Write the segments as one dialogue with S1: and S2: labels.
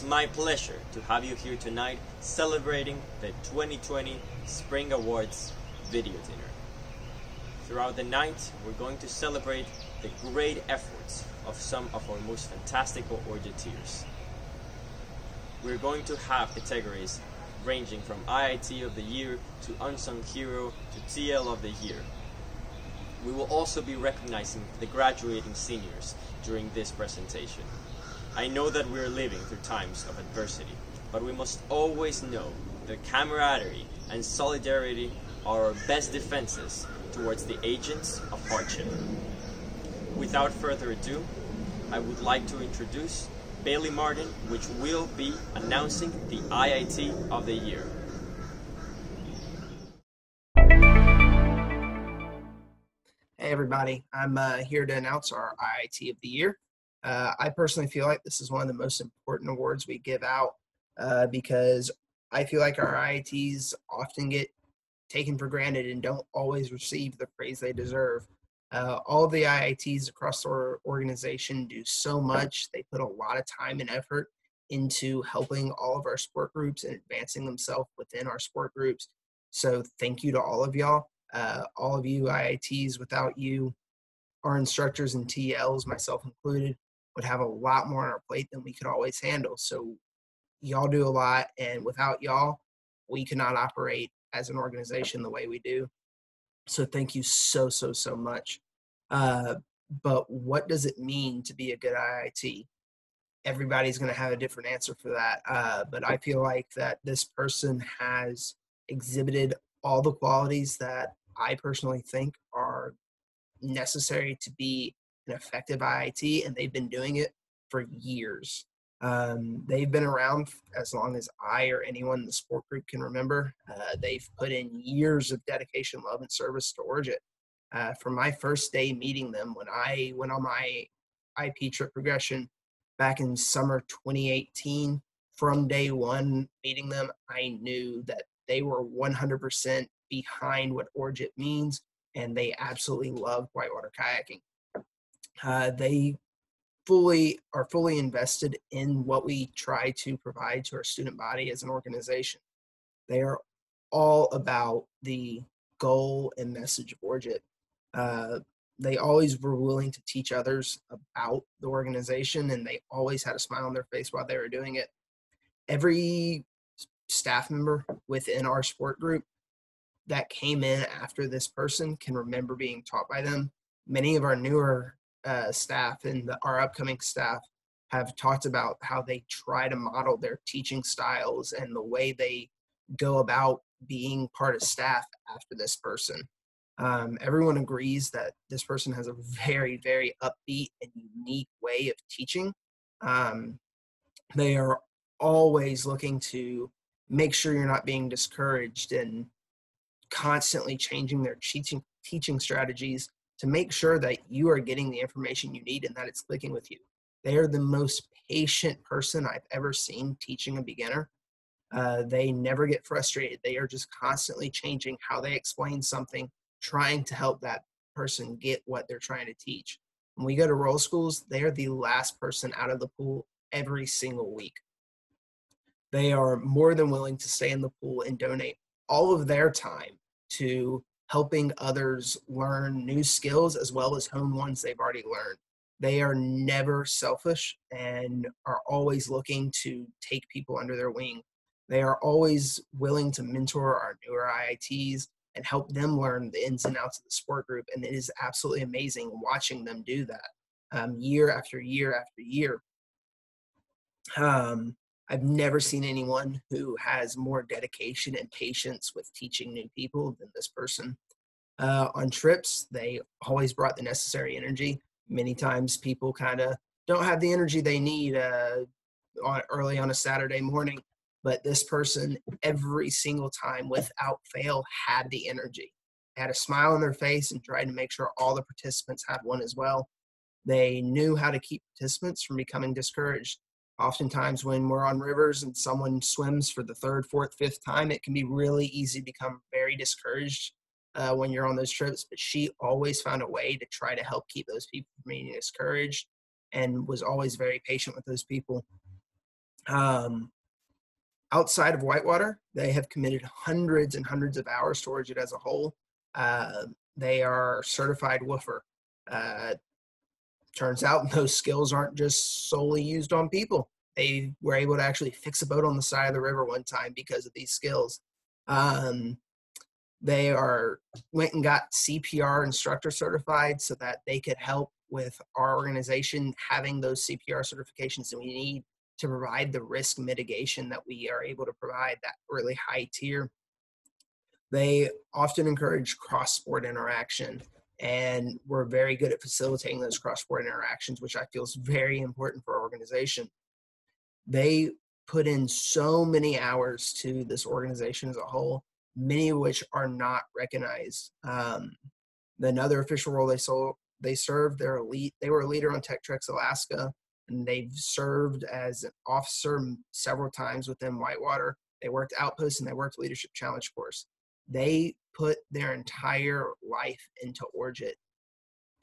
S1: is my pleasure to have you here tonight celebrating the 2020 Spring Awards video dinner. Throughout the night, we're going to celebrate the great efforts of some of our most fantastical Orgeteers. We're going to have categories ranging from IIT of the Year to Unsung Hero to TL of the Year. We will also be recognizing the graduating seniors during this presentation. I know that we're living through times of adversity, but we must always know that camaraderie and solidarity are our best defenses towards the agents of hardship. Without further ado, I would like to introduce Bailey Martin, which will be announcing the IIT of the Year.
S2: Hey everybody, I'm uh, here to announce our IIT of the Year. Uh, I personally feel like this is one of the most important awards we give out uh, because I feel like our IITs often get taken for granted and don't always receive the praise they deserve. Uh, all the IITs across our organization do so much. They put a lot of time and effort into helping all of our sport groups and advancing themselves within our sport groups. So thank you to all of y'all. Uh, all of you IITs, without you, our instructors and TLs, myself included, have a lot more on our plate than we could always handle. So y'all do a lot, and without y'all, we cannot operate as an organization the way we do. So thank you so, so, so much. Uh, but what does it mean to be a good IIT? Everybody's going to have a different answer for that. Uh, but I feel like that this person has exhibited all the qualities that I personally think are necessary to be an effective IIT, and they've been doing it for years. Um, they've been around as long as I or anyone in the sport group can remember. Uh, they've put in years of dedication, love, and service to Orget. Uh, from my first day meeting them, when I went on my IP trip progression back in summer 2018, from day one meeting them, I knew that they were 100% behind what Orget means, and they absolutely love whitewater kayaking. Uh, they fully are fully invested in what we try to provide to our student body as an organization. They are all about the goal and message of Orget. Uh, they always were willing to teach others about the organization, and they always had a smile on their face while they were doing it. Every staff member within our sport group that came in after this person can remember being taught by them. Many of our newer uh, staff and the, our upcoming staff have talked about how they try to model their teaching styles and the way they go about being part of staff after this person. Um, everyone agrees that this person has a very, very upbeat and unique way of teaching. Um, they are always looking to make sure you're not being discouraged and constantly changing their teaching teaching strategies to make sure that you are getting the information you need and that it's clicking with you. They are the most patient person I've ever seen teaching a beginner. Uh, they never get frustrated. They are just constantly changing how they explain something, trying to help that person get what they're trying to teach. When we go to roll schools, they are the last person out of the pool every single week. They are more than willing to stay in the pool and donate all of their time to helping others learn new skills as well as hone ones they've already learned. They are never selfish and are always looking to take people under their wing. They are always willing to mentor our newer IITs and help them learn the ins and outs of the sport group. And it is absolutely amazing watching them do that um, year after year after year. Um, I've never seen anyone who has more dedication and patience with teaching new people than this person. Uh, on trips, they always brought the necessary energy. Many times, people kind of don't have the energy they need uh, on, early on a Saturday morning, but this person, every single time, without fail, had the energy, had a smile on their face, and tried to make sure all the participants had one as well. They knew how to keep participants from becoming discouraged oftentimes when we're on rivers and someone swims for the third fourth fifth time it can be really easy to become very discouraged uh, when you're on those trips but she always found a way to try to help keep those people from being discouraged and was always very patient with those people. Um, outside of Whitewater, they have committed hundreds and hundreds of hours towards it as a whole. Uh, they are certified woofer. Uh, turns out those skills aren't just solely used on people. They were able to actually fix a boat on the side of the river one time because of these skills. Um, they are went and got CPR instructor certified so that they could help with our organization having those CPR certifications that we need to provide the risk mitigation that we are able to provide that really high tier. They often encourage cross sport interaction and we're very good at facilitating those cross-border interactions, which I feel is very important for our organization. They put in so many hours to this organization as a whole, many of which are not recognized. Um, another official role they saw they served their elite. They were a leader on Tektrex Alaska, and they've served as an officer several times within Whitewater. They worked outposts and they worked leadership challenge course. They put their entire life into Orgit.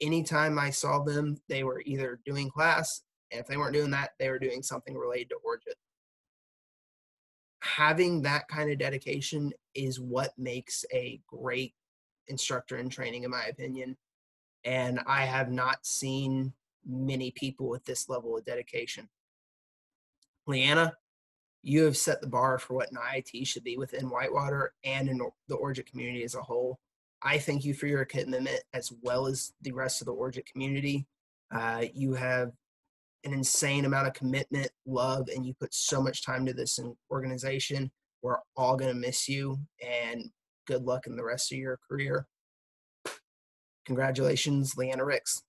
S2: Anytime I saw them, they were either doing class, and if they weren't doing that, they were doing something related to Orgit. Having that kind of dedication is what makes a great instructor in training, in my opinion. And I have not seen many people with this level of dedication. Leanna, you have set the bar for what an IIT should be within Whitewater and in the Orgit community as a whole. I thank you for your commitment as well as the rest of the Orgit community. Uh, you have an insane amount of commitment, love, and you put so much time to this organization. We're all going to miss you, and good luck in the rest of your career. Congratulations, Leanna Ricks.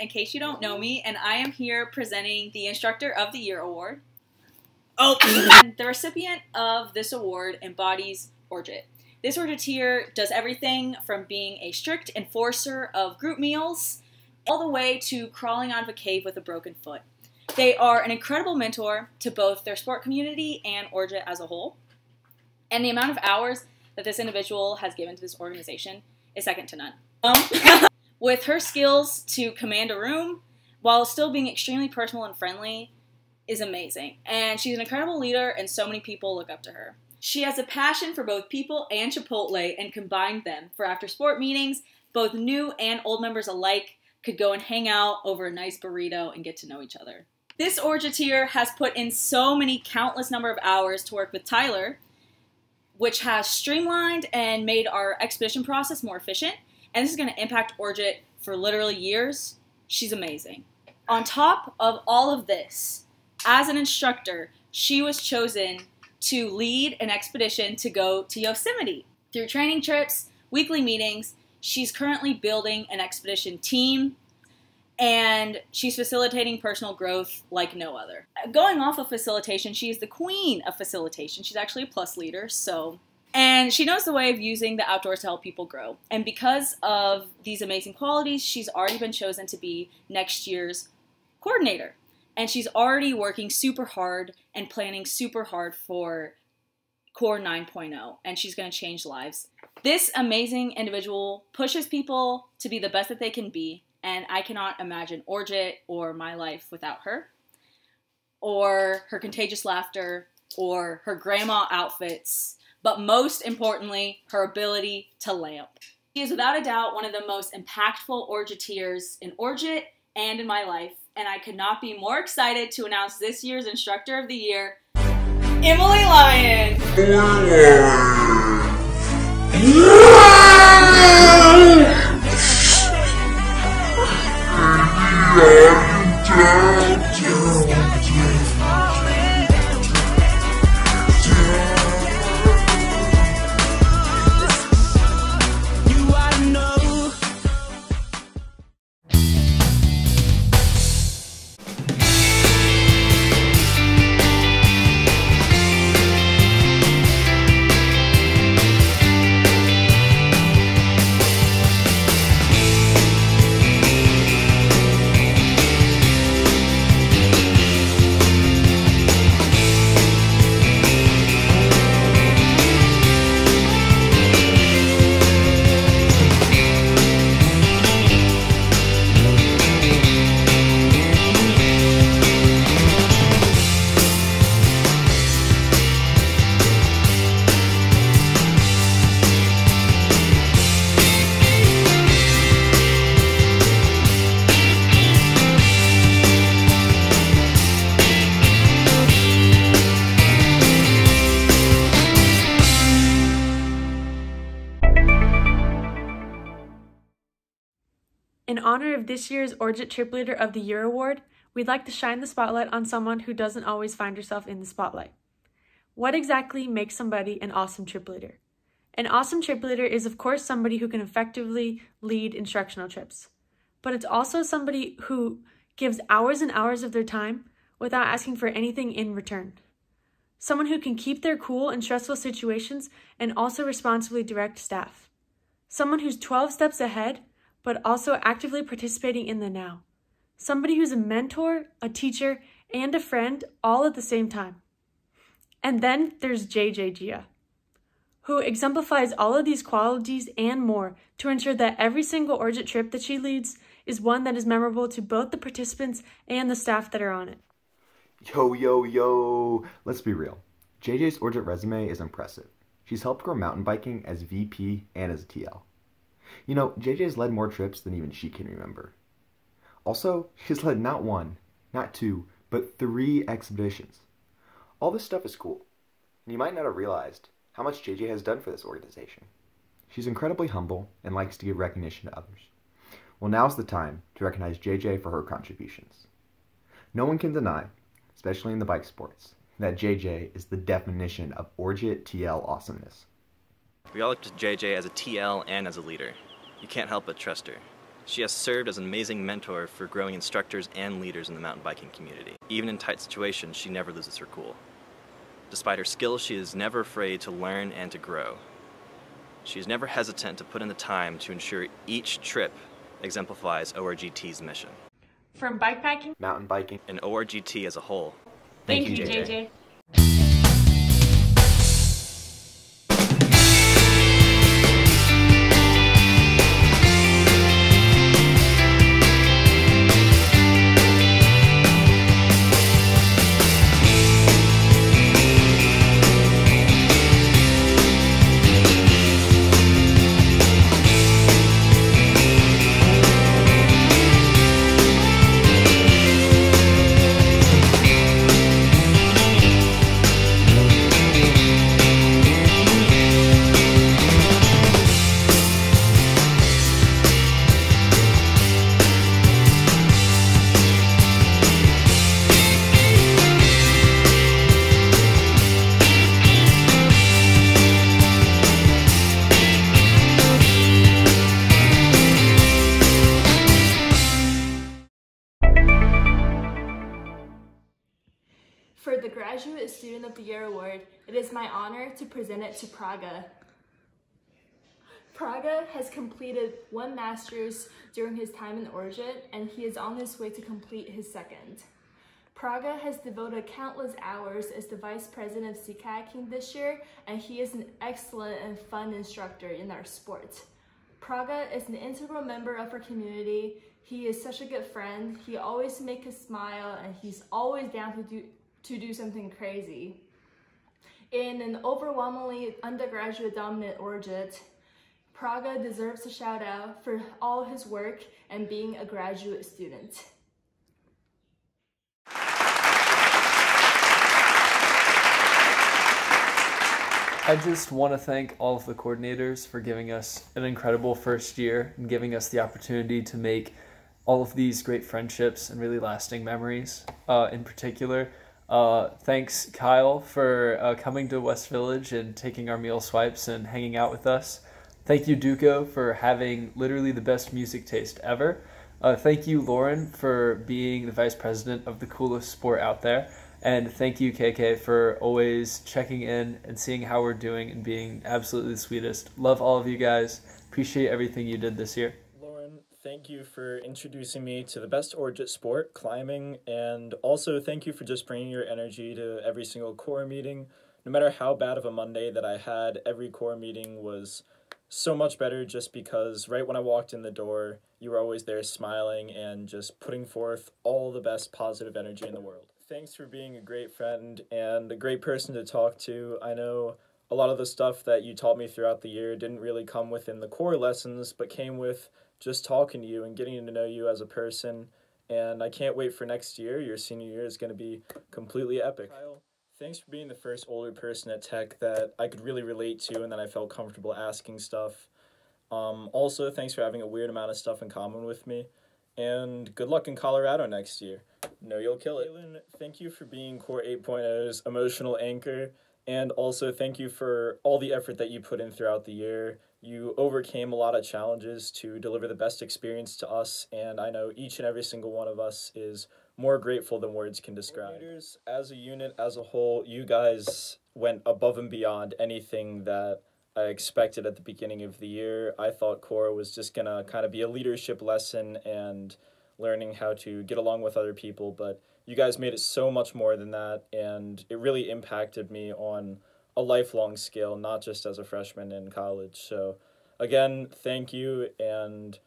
S3: In case you don't know me, and I am here presenting the Instructor of the Year award. Oh, and the recipient of this award embodies Orgit. This Orgiteer does everything from being a strict enforcer of group meals all the way to crawling out of a cave with a broken foot. They are an incredible mentor to both their sport community and Orgit as a whole. And the amount of hours that this individual has given to this organization is second to none. Um, with her skills to command a room while still being extremely personal and friendly is amazing. And she's an incredible leader, and so many people look up to her. She has a passion for both people and Chipotle and combined them for after sport meetings. Both new and old members alike could go and hang out over a nice burrito and get to know each other. This Orgiteer has put in so many countless number of hours to work with Tyler, which has streamlined and made our expedition process more efficient and this is going to impact Orjit for literally years. She's amazing. On top of all of this, as an instructor, she was chosen to lead an expedition to go to Yosemite. Through training trips, weekly meetings, she's currently building an expedition team and she's facilitating personal growth like no other. Going off of facilitation, she's the queen of facilitation. She's actually a plus leader, so and she knows the way of using the outdoors to help people grow. And because of these amazing qualities, she's already been chosen to be next year's coordinator. And she's already working super hard and planning super hard for Core 9.0. And she's going to change lives. This amazing individual pushes people to be the best that they can be. And I cannot imagine Orgit or my life without her, or her contagious laughter, or her grandma outfits but most importantly, her ability to lamp. She is without a doubt one of the most impactful Orgeteers in Orget and in my life, and I could not be more excited to announce this year's Instructor of the Year, Emily Lyon.
S4: This year's Orget Trip Leader of the Year award, we'd like to shine the spotlight on someone who doesn't always find herself in the spotlight. What exactly makes somebody an awesome trip leader? An awesome trip leader is, of course, somebody who can effectively lead instructional trips, but it's also somebody who gives hours and hours of their time without asking for anything in return. Someone who can keep their cool in stressful situations and also responsibly direct staff. Someone who's 12 steps ahead but also actively participating in the now. Somebody who's a mentor, a teacher, and a friend all at the same time. And then there's JJ Gia, who exemplifies all of these qualities and more to ensure that every single Orget trip that she leads is one that is memorable to both the participants and the staff that are on it.
S5: Yo, yo, yo! Let's be real. JJ's Orget resume is impressive. She's helped grow mountain biking as VP and as a TL. You know, JJ's led more trips than even she can remember. Also, she's led not one, not two, but three expeditions. All this stuff is cool, and you might not have realized how much JJ has done for this organization. She's incredibly humble and likes to give recognition to others. Well, now's the time to recognize JJ for her contributions. No one can deny, especially in the bike sports, that JJ is the definition of Orget TL awesomeness.
S6: We all look to JJ as a TL and as a leader. You can't help but trust her. She has served as an amazing mentor for growing instructors and leaders in the mountain biking community. Even in tight situations, she never loses her cool. Despite her skills, she is never afraid to learn and to grow. She is never hesitant to put in the time to ensure each trip exemplifies ORGT's mission.
S4: From bikepacking,
S5: Mountain biking,
S6: And ORGT as a whole.
S4: thank, you, JJ.
S7: For to Praga. Praga has completed one master's during his time in Orget, and he is on his way to complete his second. Praga has devoted countless hours as the vice president of sea kayaking this year, and he is an excellent and fun instructor in our sport. Praga is an integral member of our community. He is such a good friend. He always makes us smile, and he's always down to do to do something crazy. In an overwhelmingly undergraduate dominant Orget, Praga deserves a shout out for all his work and being a graduate student.
S8: I just want to thank all of the coordinators for giving us an incredible first year and giving us the opportunity to make all of these great friendships and really lasting memories. Uh, in particular, uh, thanks Kyle for uh, coming to West Village and taking our meal swipes and hanging out with us. Thank you, Duco, for having literally the best music taste ever. Uh, thank you, Lauren, for being the vice president of the coolest sport out there. And thank you, KK, for always checking in and seeing how we're doing and being absolutely the sweetest. Love all of you guys. Appreciate everything you did this year.
S9: Thank you for introducing me to the best Orjit sport, climbing, and also thank you for just bringing your energy to every single core meeting. No matter how bad of a Monday that I had, every core meeting was so much better just because right when I walked in the door, you were always there smiling and just putting forth all the best positive energy in the world. Thanks for being a great friend and a great person to talk to. I know a lot of the stuff that you taught me throughout the year didn't really come within the core lessons, but came with just talking to you and getting to know you as a person. And I can't wait for next year. Your senior year is going to be completely epic. Kyle, thanks for being the first older person at Tech that I could really relate to and that I felt comfortable asking stuff. Um, also, thanks for having a weird amount of stuff in common with me. And good luck in Colorado next year. No, you'll kill it. Jalen, thank you for being Core 8.0's emotional anchor. And also, thank you for all the effort that you put in throughout the year. You overcame a lot of challenges to deliver the best experience to us, and I know each and every single one of us is more grateful than words can describe. As a unit, as a whole, you guys went above and beyond anything that I expected at the beginning of the year. I thought core was just gonna kind of be a leadership lesson and learning how to get along with other people, but you guys made it so much more than that, and it really impacted me on a lifelong scale, not just as a freshman in college. So, again, thank you, and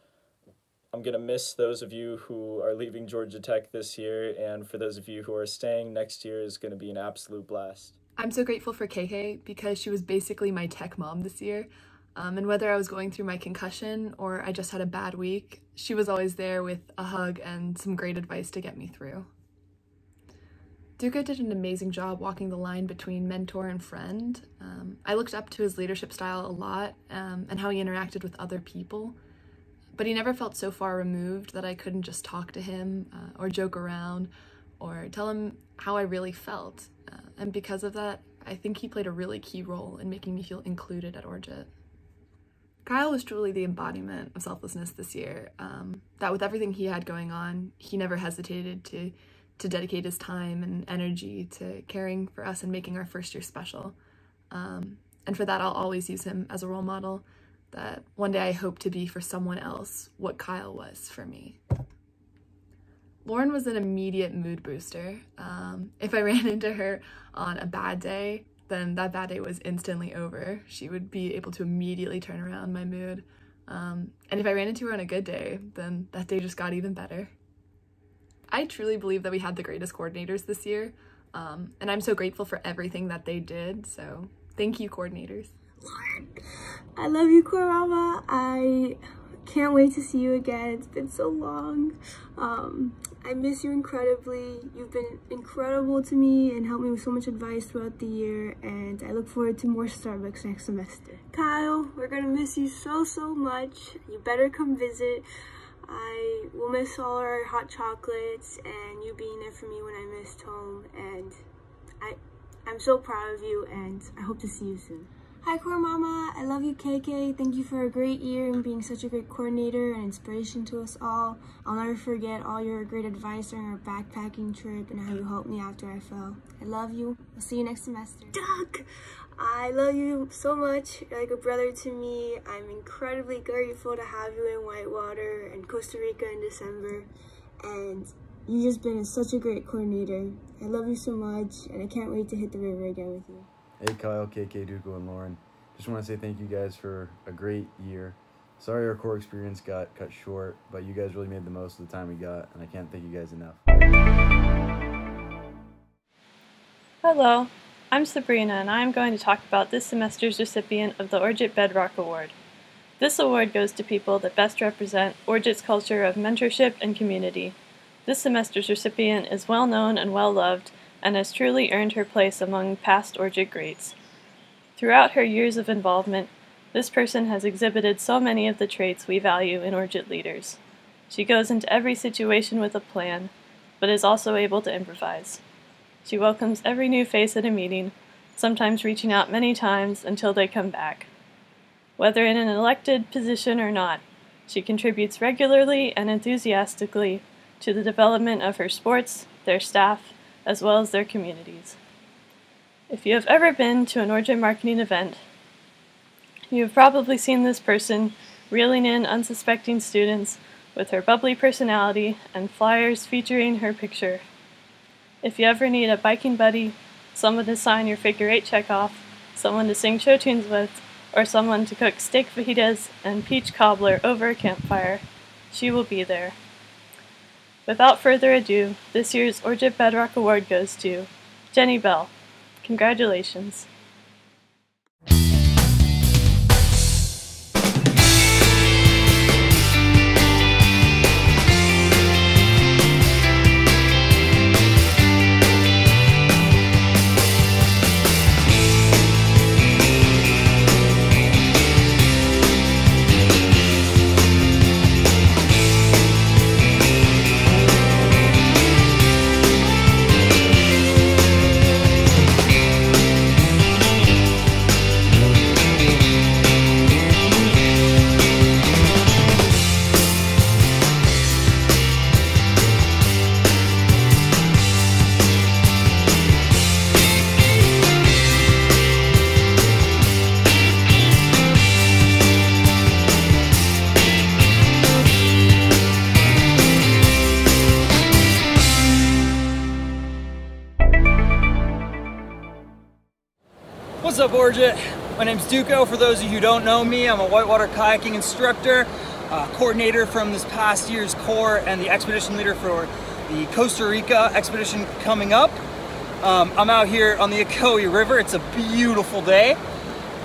S9: I'm going to miss those of you who are leaving Georgia Tech this year, and for those of you who are staying, next year is going to be an absolute blast.
S10: I'm so grateful for KK because she was basically my tech mom this year. Um, and whether I was going through my concussion or I just had a bad week, she was always there with a hug and some great advice to get me through. Duco did an amazing job walking the line between mentor and friend. Um, I looked up to his leadership style a lot um, and how he interacted with other people, but he never felt so far removed that I couldn't just talk to him uh, or joke around or tell him how I really felt. Uh, and because of that, I think he played a really key role in making me feel included at Orjit. Kyle was truly the embodiment of selflessness this year. Um, that with everything he had going on, he never hesitated to to dedicate his time and energy to caring for us and making our first year special. Um, and for that, I'll always use him as a role model that one day I hope to be for someone else what Kyle was for me. Lauren was an immediate mood booster. Um, if I ran into her on a bad day, then that bad day was instantly over. She would be able to immediately turn around my mood. Um, and if I ran into her on a good day, then that day just got even better. I truly believe that we had the greatest coordinators this year, um, and I'm so grateful for everything that they did, so thank you, coordinators.
S11: I love you, Core Mama. I can't wait to see you again. It's been so long. Um, I miss you incredibly. You've been incredible to me and helped me with so much advice throughout the year and I look forward to more Starbucks next semester. Kyle, we're gonna miss you so, so much. You better come visit. I will miss all our hot chocolates and you being there for me when I missed home and I, I'm so proud of you and I hope to see you soon. Hi Core Mama, I love you KK. Thank you for a great year and being such a great coordinator and inspiration to us all. I'll never forget all your great advice during our backpacking trip and how you helped me after I fell. I love you. I'll see you next semester. Doug! I love you so much. You're like a brother to me. I'm incredibly grateful to have you in Whitewater and Costa Rica in December. And you've just been such a great coordinator. I love you so much and I can't wait to hit the river again with you.
S12: Hey Kyle, KK, Duco, and Lauren. Just want to say thank you guys for a great year. Sorry our core experience got cut short, but you guys really made the most of the time we got, and I can't thank you guys enough.
S13: Hello, I'm Sabrina, and I'm going to talk about this semester's recipient of the Orjit Bedrock Award. This award goes to people that best represent Orgit's culture of mentorship and community. This semester's recipient is well known and well loved and has truly earned her place among past Orgit greats. Throughout her years of involvement, this person has exhibited so many of the traits we value in Orgit leaders. She goes into every situation with a plan, but is also able to improvise. She welcomes every new face at a meeting, sometimes reaching out many times until they come back. Whether in an elected position or not, she contributes regularly and enthusiastically to the development of her sports, their staff, as well as their communities. If you have ever been to an Orgit marketing event, you have probably seen this person reeling in unsuspecting students with her bubbly personality and flyers featuring her picture. If you ever need a biking buddy, someone to sign your figure eight check off, someone to sing show tunes with, or someone to cook steak fajitas and peach cobbler over a campfire, she will be there. Without further ado, this year's Orgit Bedrock Award goes to Jenny Bell. Congratulations.
S14: My Duco. For those of you who don't know me, I'm a whitewater kayaking instructor, uh, coordinator from this past year's Corps, and the expedition leader for the Costa Rica expedition coming up. Um, I'm out here on the Ocoee River. It's a beautiful day.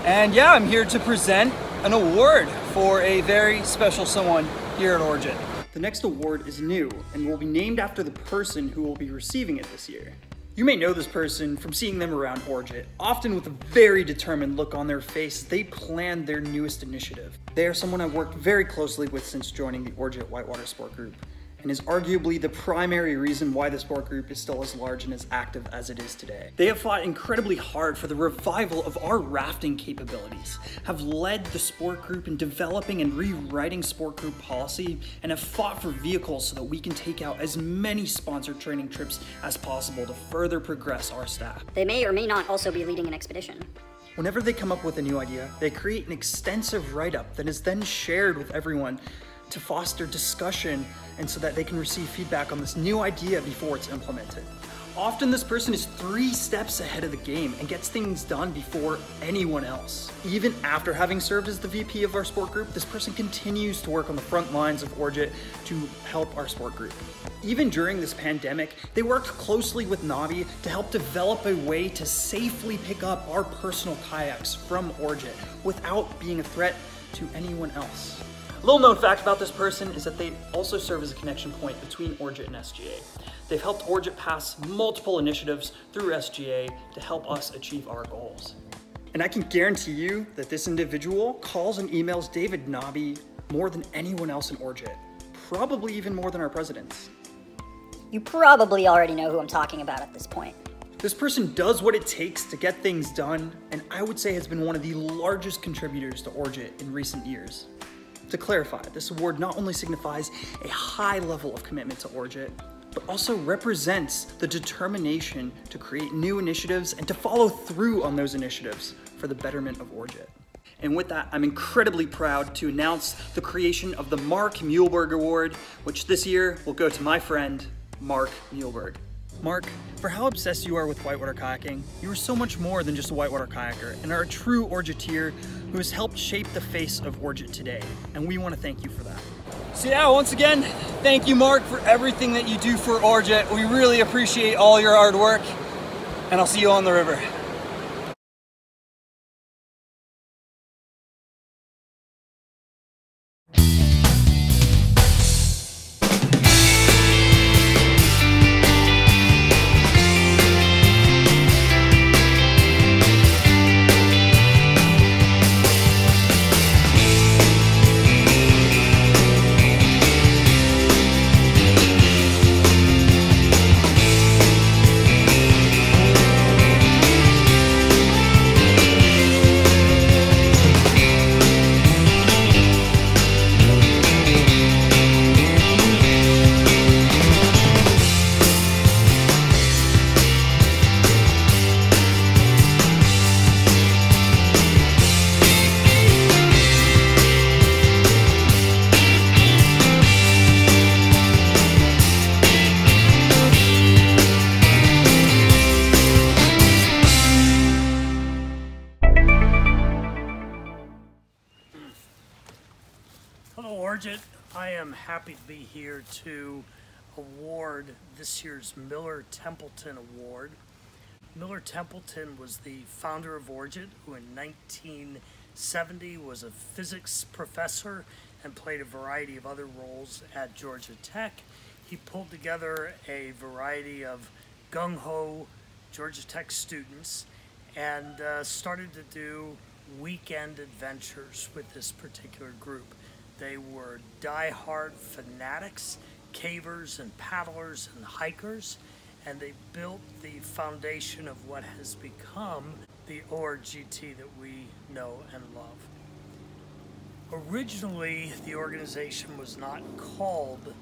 S14: And yeah, I'm here to present an award for a very special someone here at Origin. The next award is new and will be named after the person who will be receiving it this year. You may know this person from seeing them around Orgit. Often with a very determined look on their face, they plan their newest initiative. They are someone I've worked very closely with since joining the Orgit Whitewater Sport Group, and is arguably the primary reason why the sport group is still as large and as active as it is today. They have fought incredibly hard for the revival of our rafting capabilities, have led the sport group in developing and rewriting sport group policy, and have fought for vehicles so that we can take out as many sponsored training trips as possible to further progress our staff.
S15: They may or may not also be leading an expedition.
S14: Whenever they come up with a new idea, they create an extensive write up that is then shared with everyone to foster discussion and so that they can receive feedback on this new idea before it's implemented. Often, this person is three steps ahead of the game and gets things done before anyone else. Even after having served as the VP of our sport group, this person continues to work on the front lines of Orgit to help our sport group. Even during this pandemic, they worked closely with Navi to help develop a way to safely pick up our personal kayaks from Orgit without being a threat to anyone else. A little known fact about this person is that they also serve as a connection point between Orgit and SGA. They've helped Orgit pass multiple initiatives through SGA to help us achieve our goals. And I can guarantee you that this individual calls and emails David Nobby more than anyone else in Orgit, probably even more than our presidents.
S15: You probably already know who I'm talking about at this point.
S14: This person does what it takes to get things done, and I would say has been one of the largest contributors to Orgit in recent years. To clarify, this award not only signifies a high level of commitment to Orgit, but also represents the determination to create new initiatives and to follow through on those initiatives for the betterment of Orgit. And with that, I'm incredibly proud to announce the creation of the Mark Muehlberg Award, which this year will go to my friend, Mark Muehlberg. Mark, for how obsessed you are with whitewater kayaking, you are so much more than just a whitewater kayaker and are a true Orgiteer who has helped shape the face of Orgit today, and we want to thank you for that. So yeah, once again, thank you Mark for everything that you do for Orgit. We really appreciate all your hard work, and I'll see you on the river.
S16: Am happy to be here to award this year's Miller Templeton Award. Miller Templeton was the founder of Orgit, who in 1970 was a physics professor and played a variety of other roles at Georgia Tech. He pulled together a variety of gung ho Georgia Tech students and uh, started to do weekend adventures with this particular group. They were die-hard fanatics, cavers and paddlers and hikers, and they built the foundation of what has become the ORGT that we know and love. Originally, the organization was not called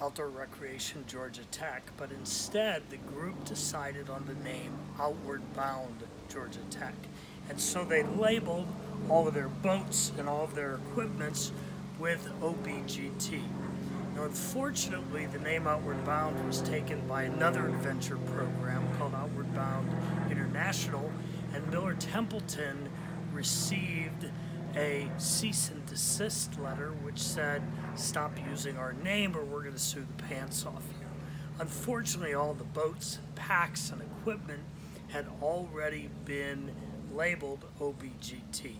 S16: Outdoor Recreation Georgia Tech, but instead the group decided on the name Outward Bound Georgia Tech. And so they labeled all of their boats and all of their equipments with OBGT. Now, unfortunately, the name Outward Bound was taken by another adventure program called Outward Bound International, and Miller Templeton received a cease and desist letter which said, stop using our name or we're going to sue the pants off you. Unfortunately, all the boats, packs, and equipment had already been labeled OBGT.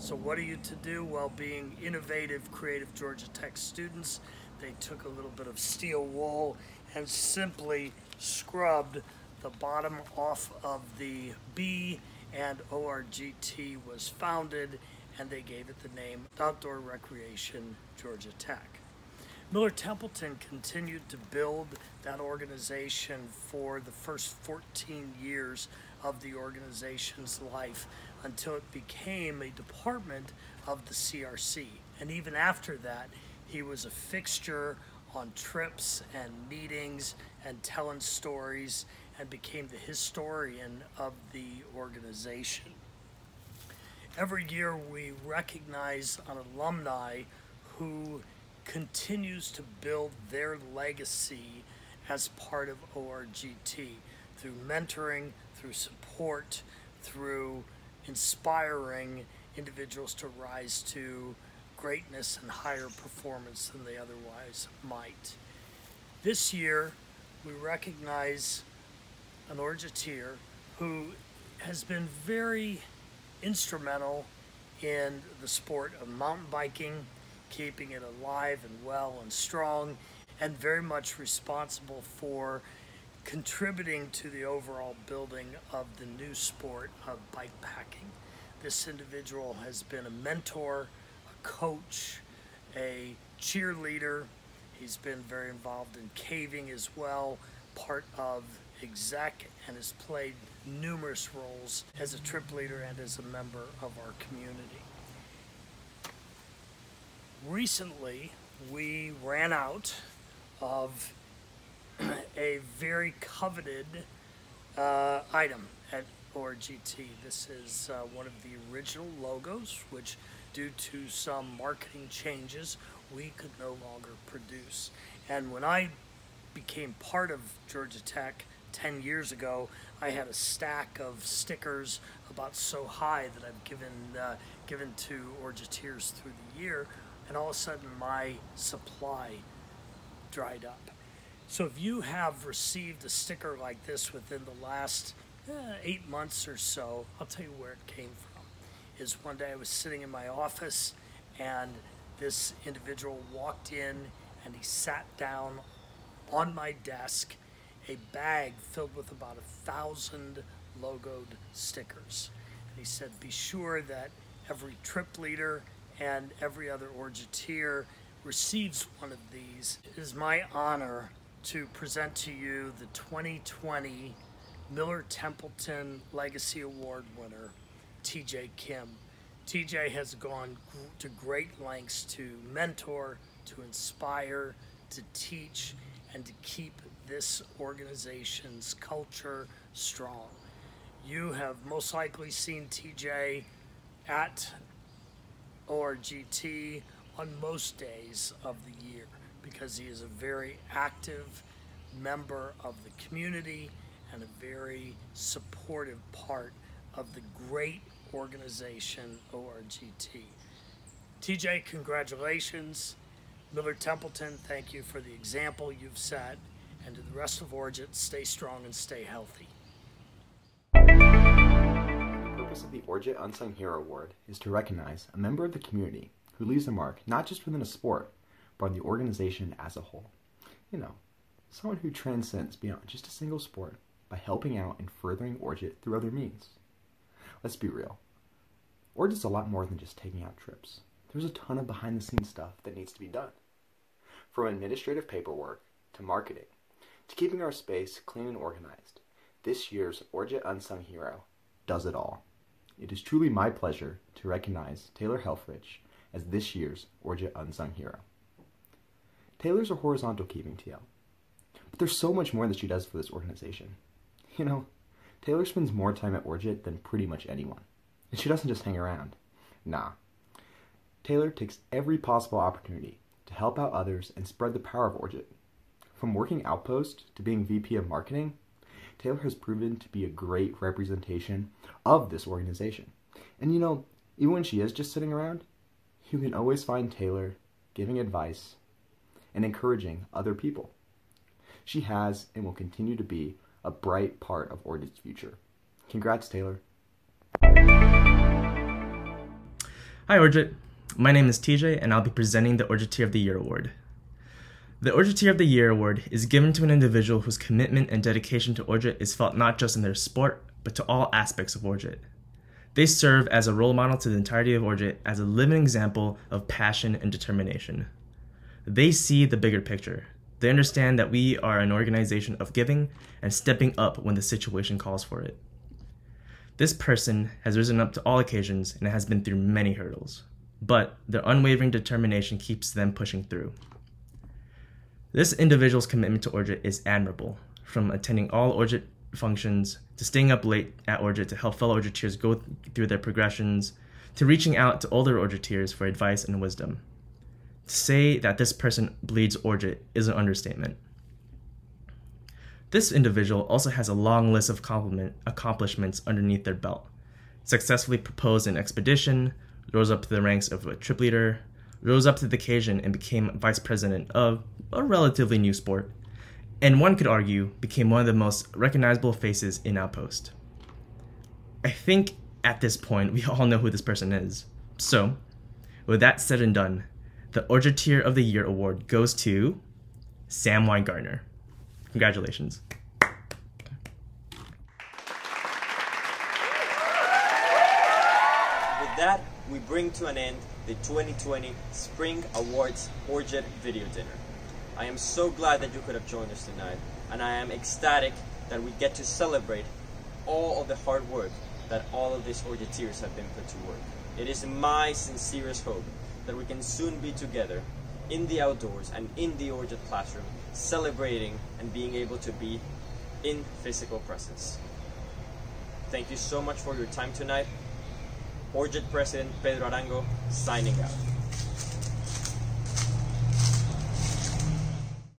S16: So what are you to do? Well, being innovative, creative Georgia Tech students, they took a little bit of steel wool and simply scrubbed the bottom off of the B and ORGT was founded and they gave it the name Outdoor Recreation Georgia Tech. Miller Templeton continued to build that organization for the first 14 years of the organization's life until it became a department of the CRC. And even after that, he was a fixture on trips and meetings and telling stories and became the historian of the organization. Every year we recognize an alumni who continues to build their legacy as part of ORGT through mentoring, through support, through inspiring individuals to rise to greatness and higher performance than they otherwise might. This year, we recognize an Orgeteer who has been very instrumental in the sport of mountain biking, keeping it alive and well and strong, and very much responsible for contributing to the overall building of the new sport of bike packing. This individual has been a mentor, a coach, a cheerleader. He's been very involved in caving as well, part of exec, and has played numerous roles as a trip leader and as a member of our community. Recently, we ran out of a very coveted uh, item at ORGT. This is uh, one of the original logos, which due to some marketing changes, we could no longer produce. And when I became part of Georgia Tech 10 years ago, I had a stack of stickers about so high that I've given uh, given to Orgeteers through the year, and all of a sudden my supply dried up. So if you have received a sticker like this within the last uh, eight months or so, I'll tell you where it came from. Is one day I was sitting in my office and this individual walked in and he sat down on my desk a bag filled with about a thousand logoed stickers. And he said, be sure that every trip leader and every other Orgeteer receives one of these. It is my honor to present to you the 2020 Miller Templeton Legacy Award winner, TJ Kim. TJ has gone to great lengths to mentor, to inspire, to teach, and to keep this organization's culture strong. You have most likely seen TJ at ORGT on most days of the year because he is a very active member of the community and a very supportive part of the great organization ORGT. TJ, congratulations. Miller Templeton, thank you for the example you've set. And to the rest of Orgit, stay strong and stay healthy.
S5: The purpose of the Orgit Unsung Hero Award is to recognize a member of the community who leaves a mark not just within a sport, but on the organization as a whole. You know, someone who transcends beyond just a single sport by helping out and furthering Orgit through other means. Let's be real. Orgit's a lot more than just taking out trips. There's a ton of behind the scenes stuff that needs to be done. From administrative paperwork to marketing to keeping our space clean and organized, this year's Orgit Unsung Hero does it all. It is truly my pleasure to recognize Taylor Helfrich as this year's Orgit Unsung Hero. Taylor's a horizontal keeping TL, but there's so much more that she does for this organization. You know, Taylor spends more time at Orgit than pretty much anyone, and she doesn't just hang around. Nah. Taylor takes every possible opportunity to help out others and spread the power of Orgit. From working outpost to being VP of marketing, Taylor has proven to be a great representation of this organization. And you know, even when she is just sitting around, you can always find Taylor giving advice and encouraging other people. She has and will continue to be a bright part of Orgit's future. Congrats, Taylor.
S17: Hi, Orgit. My name is TJ, and I'll be presenting the Orgiteer of the Year Award. The Orgiteer of the Year Award is given to an individual whose commitment and dedication to Orgit is felt not just in their sport, but to all aspects of Orgit. They serve as a role model to the entirety of Orgit as a living example of passion and determination. They see the bigger picture. They understand that we are an organization of giving and stepping up when the situation calls for it. This person has risen up to all occasions and has been through many hurdles, but their unwavering determination keeps them pushing through. This individual's commitment to Orgit is admirable, from attending all Orgit functions to staying up late at Orgit to help fellow Orgiteers go through their progressions, to reaching out to older Orgiteers for advice and wisdom. Say that this person bleeds Orgit is an understatement. This individual also has a long list of accomplishments underneath their belt. Successfully proposed an expedition, rose up to the ranks of a trip leader, rose up to the occasion and became vice president of a relatively new sport, and one could argue became one of the most recognizable faces in Outpost. I think at this point we all know who this person is. So, with that said and done, the Orgiteer of the Year award goes to Sam Weingartner. Congratulations.
S1: With that, we bring to an end the 2020 Spring Awards Orgit Video Dinner. I am so glad that you could have joined us tonight, and I am ecstatic that we get to celebrate all of the hard work that all of these Orgiteers have been put to work. It is my sincerest hope that we can soon be together in the outdoors and in the Orgit classroom, celebrating and being able to be in physical presence. Thank you so much for your time tonight. Orgit President Pedro Arango signing out.